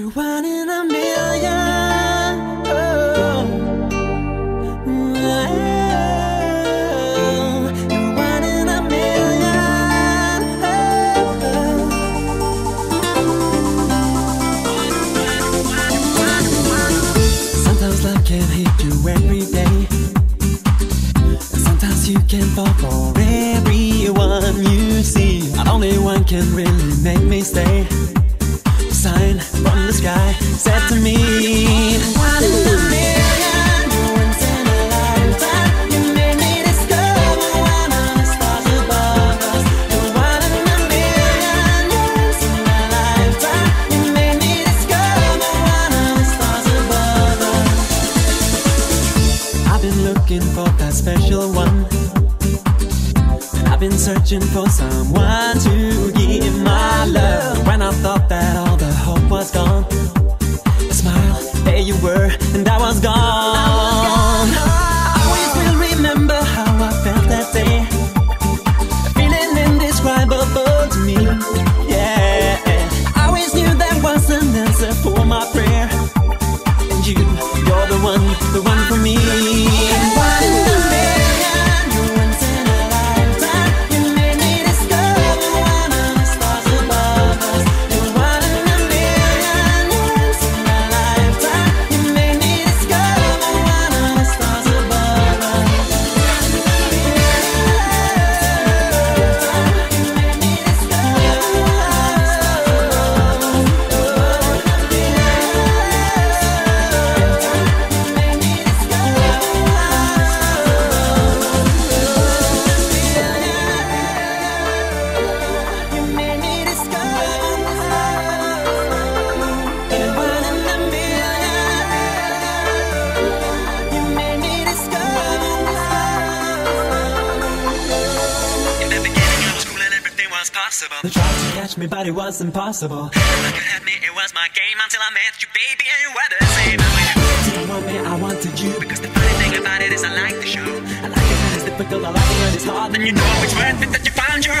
You're one in a million. Oh. You're one in a million. Sometimes life can hit you every day. Sometimes you can fall for everyone you see. Only one can really make me stay sign sky said to me. One in a million, once in a lifetime You made me discover one of the stars above us. You're one in a million, once in a lifetime You made me discover one of the stars above us. I've been looking for that special one. And I've been searching for someone to give my love possible. They tried to catch me, but it was impossible. Look at me, it was my game until I met you, baby, and you were the same. And you Didn't want me, I wanted you. Because the funny thing about it is I like the show. I like it when it's difficult, I like it when it's hard. Then you know it's worth it that you found your.